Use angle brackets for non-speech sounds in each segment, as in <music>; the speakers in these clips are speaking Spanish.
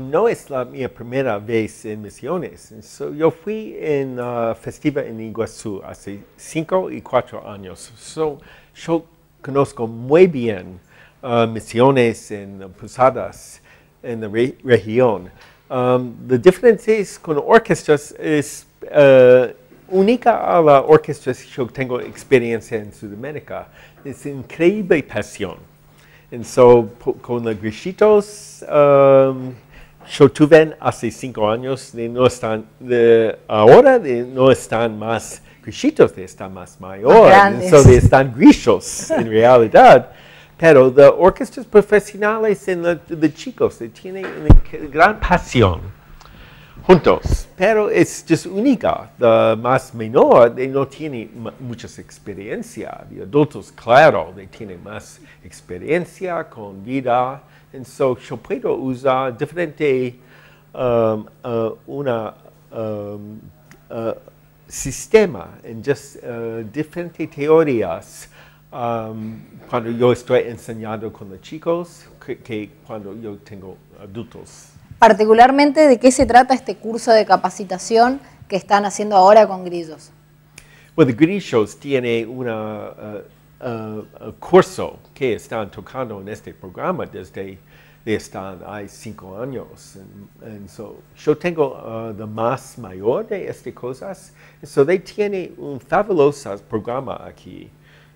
no es la mi primera vez en Misiones. So, yo fui en uh, Festiva en Iguazú hace cinco y cuatro años. So, yo conozco muy bien uh, Misiones en Posadas en la re región. Um, la diferencia con orquestas es uh, única a la orquesta que yo tengo experiencia en Sudamérica. Es increíble pasión. Y so, con los Grishitos, um, yo tuve hace cinco años, de no están, de ahora de no están más Grishitos, de están más mayores, so de están Grishos en <laughs> realidad. Pero las orquestas profesionales en los chicos tienen una gran pasión juntos, pero es just única. La más menor de no tiene mucha experiencia. De adultos, claro, de tienen más experiencia con vida. Y so, yo puedo usar diferente um, uh, una um, uh, sistema en just uh, diferentes teorías um, cuando yo estoy enseñando con los chicos que, que cuando yo tengo adultos. Particularmente, ¿de qué se trata este curso de capacitación que están haciendo ahora con Grillos? Well, the Grillos tiene un uh, uh, curso que están tocando en este programa desde de están hay cinco años. And, so, yo tengo uh, the más mayor de estas cosas. So, they tienen un fabuloso programa aquí.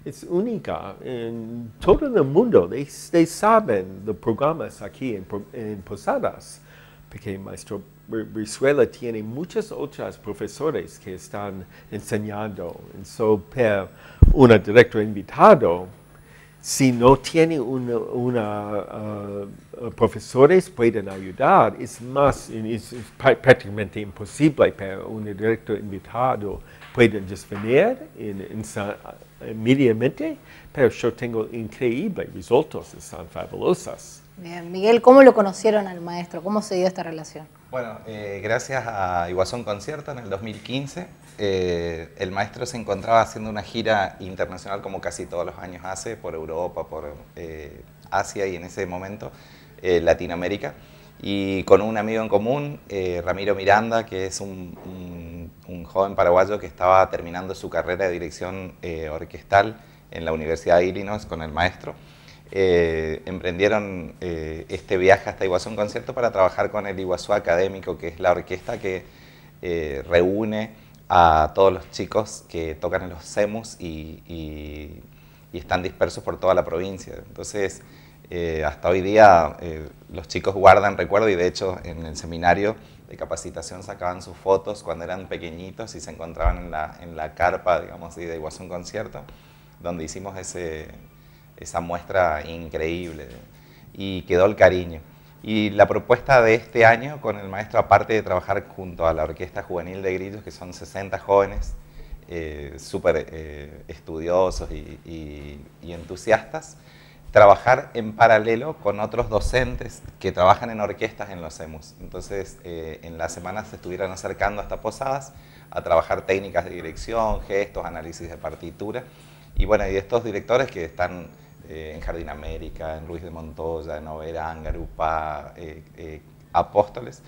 Es única en todo el mundo. They, they saben los programas aquí en, en Posadas porque Maestro Brizuela tiene muchos otros profesores que están enseñando. En so, per un director invitado, si no tiene una, una uh, profesores pueden ayudar, es más, es, prácticamente imposible para un director invitado pueden just venir en, en, inmediatamente, pero yo tengo increíbles resultados, están fabulosos. Bien, Miguel, ¿cómo lo conocieron al maestro? ¿Cómo se dio esta relación? Bueno, eh, gracias a Iguazón Concierto en el 2015, eh, el maestro se encontraba haciendo una gira internacional como casi todos los años hace, por Europa, por eh, Asia y en ese momento Latinoamérica. Y con un amigo en común, Ramiro Miranda, que es un, un, joven paraguayo que estaba terminando su carrera de dirección orquestal en la Universidad de Illinois con el maestro. Eh, emprendieron eh, este viaje hasta Iguazú un concierto para trabajar con el Iguazú Académico, que es la orquesta que eh, reúne a todos los chicos que tocan en los CEMUS y, están dispersos por toda la provincia. Entonces, hasta hoy día los chicos guardan recuerdo y de hecho en el seminario de capacitación sacaban sus fotos cuando eran pequeñitos y se encontraban en la, en la carpa, digamos, de Iguazú un concierto, donde hicimos ese, esa muestra increíble y quedó el cariño. Y la propuesta de este año con el maestro, aparte de trabajar junto a la Orquesta Juvenil de Grillos, que son 60 jóvenes eh, súper eh, estudiosos y, entusiastas, trabajar en paralelo con otros docentes que trabajan en orquestas en los EMUS. Entonces, eh, en las semanas se estuvieron acercando hasta Posadas a trabajar técnicas de dirección, gestos, análisis de partitura. Y bueno, y estos directores que están eh, en Jardín América, en Luis de Montoya, en Oberán, Garupá, eh, eh, Apóstoles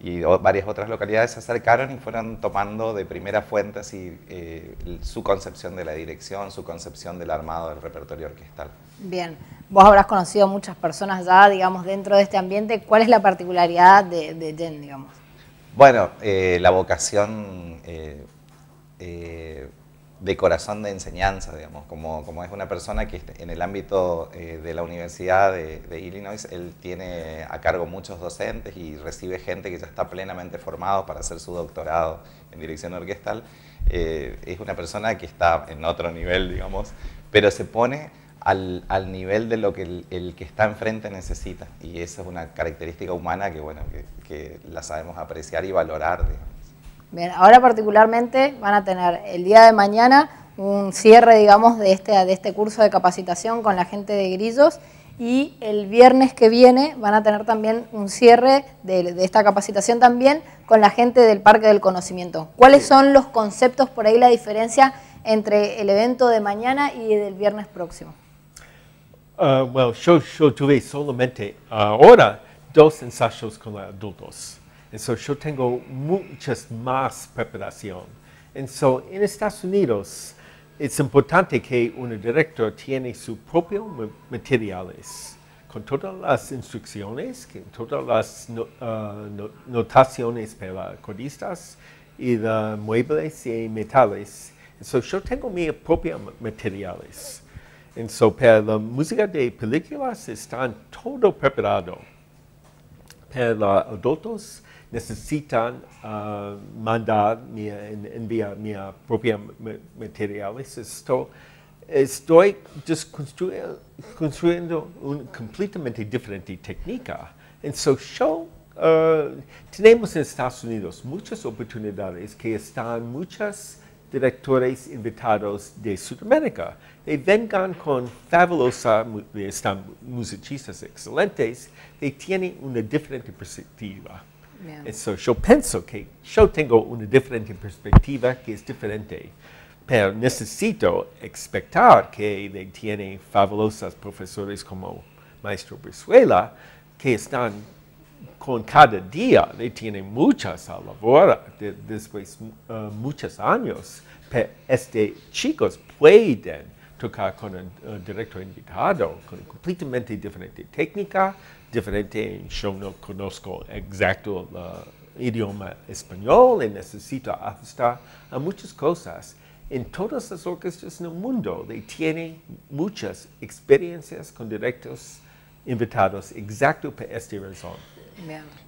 y varias otras localidades se acercaron y fueron tomando de primera fuente así, su concepción de la dirección, su concepción del armado del repertorio orquestal. Bien, vos habrás conocido muchas personas ya, digamos, dentro de este ambiente. ¿Cuál es la particularidad de, de Jen, digamos? Bueno, la vocación de corazón de enseñanza, digamos, como, como es una persona que en el ámbito eh, de la Universidad de, Illinois, él tiene a cargo muchos docentes y recibe gente que ya está plenamente formado para hacer su doctorado en dirección orquestal. Eh, es una persona que está en otro nivel, digamos, pero se pone al, al nivel de lo que el, que está enfrente necesita. Y esa es una característica humana que, bueno, que, que la sabemos apreciar y valorar, digamos. Bien, ahora particularmente van a tener el día de mañana un cierre, digamos, de este, de este curso de capacitación con la gente de Grillos y el viernes que viene van a tener también un cierre de, esta capacitación también con la gente del Parque del Conocimiento. ¿Cuáles son los conceptos, por ahí la diferencia entre el evento de mañana y del viernes próximo? Uh, well, yo, tuve solamente ahora dos ensayos con adultos. Entonces yo tengo muchas más preparación. Entonces en Estados Unidos es importante que un director tiene sus propios materiales con todas las instrucciones, con todas las ah, notaciones para codistas y de muebles y metales. Entonces yo tengo mis propios materiales. Entonces para la música de películas están todo preparado. Para adultos necesitan uh, mandar, mi, enviar mis propios materiales. Esto, estoy construyendo, construyendo una completamente diferente técnica. Entonces, yo, uh, tenemos en Estados Unidos muchas oportunidades que están muchos directores invitados de Sudamérica. Y vengan con fabulosa, están musicistas excelentes, y tienen una diferente perspectiva. Eso, yo pienso que yo tengo una diferente perspectiva que es diferente, pero necesito expectar que de tiene fabulosos profesores como Maestro Brizuela que están con cada día, de tienen muchas a labor de, después uh, muchos años, pero este chicos pueden tocar con un uh, director invitado con completamente diferente técnica, diferente, yo no conozco exacto el idioma español y necesito ajustar a muchas cosas. En todas las orquestas en el mundo de tiene muchas experiencias con directos invitados exacto por esta razón.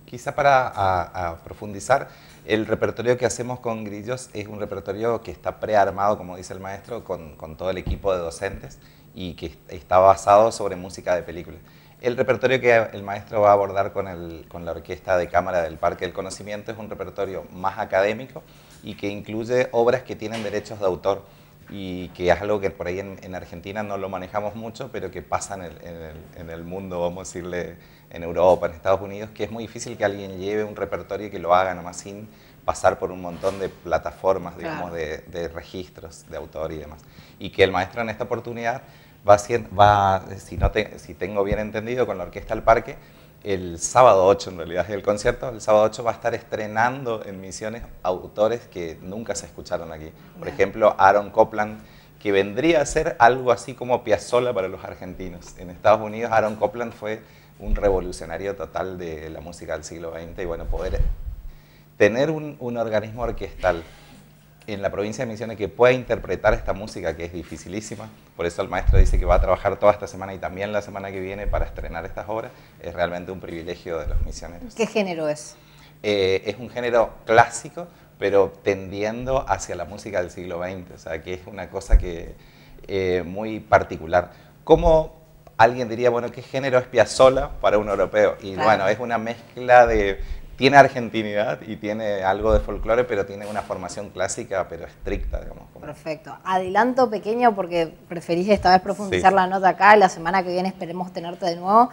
Quizá para profundizar, el repertorio que hacemos con Grillos es un repertorio que está prearmado, como dice el maestro, con, todo el equipo de docentes y que está basado sobre música de películas. El repertorio que el maestro va a abordar con, con, la Orquesta de Cámara del Parque del Conocimiento es un repertorio más académico y que incluye obras que tienen derechos de autor y que es algo que por ahí en, Argentina no lo manejamos mucho, pero que pasa en el, en, el, mundo, vamos a decirle, en Europa, en Estados Unidos, que es muy difícil que alguien lleve un repertorio y que lo haga nomás sin pasar por un montón de plataformas, digamos, de, de registros de autor y demás. Y que el maestro en esta oportunidad va, va si, no si tengo bien entendido, con la Orquesta del Parque, el sábado 8 en realidad es el concierto, el sábado 8 va a estar estrenando en Misiones autores que nunca se escucharon aquí. Por ejemplo, Aaron Copland, que vendría a ser algo así como Piazzolla para los argentinos. En Estados Unidos Aaron Copland fue un revolucionario total de la música del siglo XX y bueno, poder tener un, un organismo orquestal en la provincia de Misiones que pueda interpretar esta música que es dificilísima. Por eso el maestro dice que va a trabajar toda esta semana y también la semana que viene para estrenar estas obras. Es realmente un privilegio de los misioneros. ¿Qué género es? Eh, es un género clásico, pero tendiendo hacia la música del siglo XX. O sea, que es una cosa que eh, muy particular. ¿Cómo alguien diría, bueno, qué género es Piazzolla para un europeo? Y bueno, es una mezcla de tiene argentinidad y tiene algo de folclore, pero tiene una formación clásica, pero estricta, digamos. Perfecto. Adelanto pequeño porque preferís esta vez profundizar la nota acá. La semana que viene esperemos tenerte de nuevo.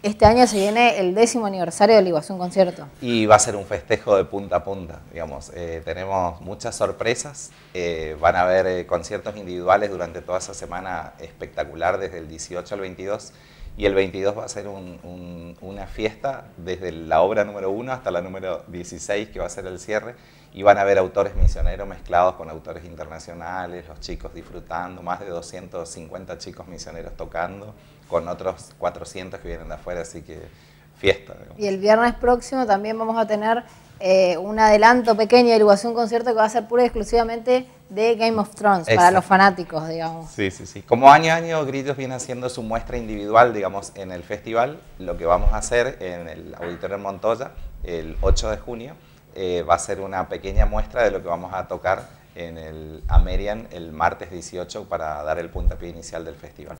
Este año se viene el décimo aniversario de un Concierto. Y va a ser un festejo de punta a punta, digamos. Eh, tenemos muchas sorpresas. Eh, van a haber eh, conciertos individuales durante toda esa semana espectacular, desde el 18 al 22 y el 22 va a ser una fiesta desde la obra número 1 hasta la número 16, que va a ser el cierre, y van a haber autores misioneros mezclados con autores internacionales, los chicos disfrutando, más de 250 chicos misioneros tocando, con otros 400 que vienen de afuera, así que fiesta. Y el viernes próximo también vamos a tener eh, un adelanto pequeño de un concierto que va a ser pura y exclusivamente de Game of Thrones, para los fanáticos, digamos. Sí, sí, sí. Como año a año, Grillos viene haciendo su muestra individual, digamos, en el festival. Lo que vamos a hacer en el Auditorio Montoya, el 8 de junio, eh, va a ser una pequeña muestra de lo que vamos a tocar en el Amerian el martes 18 para dar el puntapié inicial del festival.